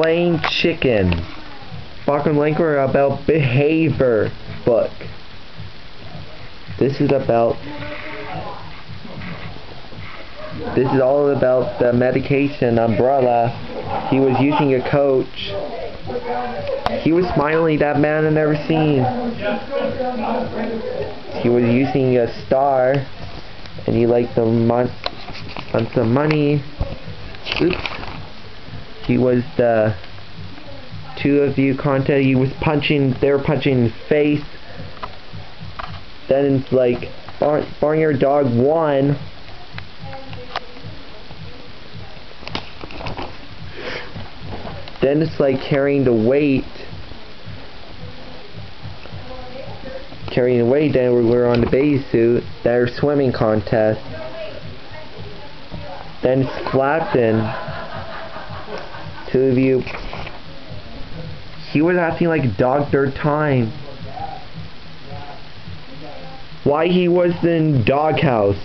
playing chicken. Bachman Linker about behavior book. This is about this is all about the medication umbrella. He was using a coach. He was smiling that man I've never seen. He was using a star and he liked the mon on some money. Oops. He was the two of you contest. He was punching. They were punching in his face. Then it's like Barn Barnyard Dawg won. Then it's like carrying the weight. Carrying the weight, then we were on the bathing suit. Their swimming contest. Then it's Clapton. Two of you. He was acting like dog third time. Why he was in doghouse.